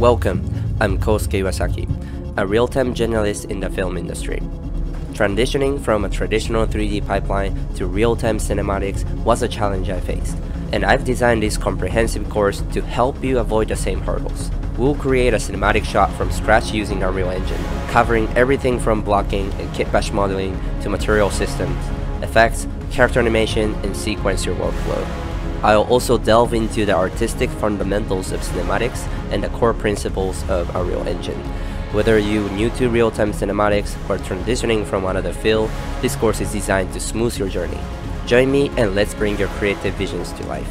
Welcome, I'm Kosuke Iwasaki, a real-time generalist in the film industry. Transitioning from a traditional 3D pipeline to real-time cinematics was a challenge I faced, and I've designed this comprehensive course to help you avoid the same hurdles. We'll create a cinematic shot from scratch using Unreal Engine, covering everything from blocking and kitbash modeling to material systems, effects, character animation, and sequencer workflow. I'll also delve into the artistic fundamentals of cinematics and the core principles of Unreal Engine. Whether you're new to real-time cinematics or transitioning from another field, this course is designed to smooth your journey. Join me and let's bring your creative visions to life.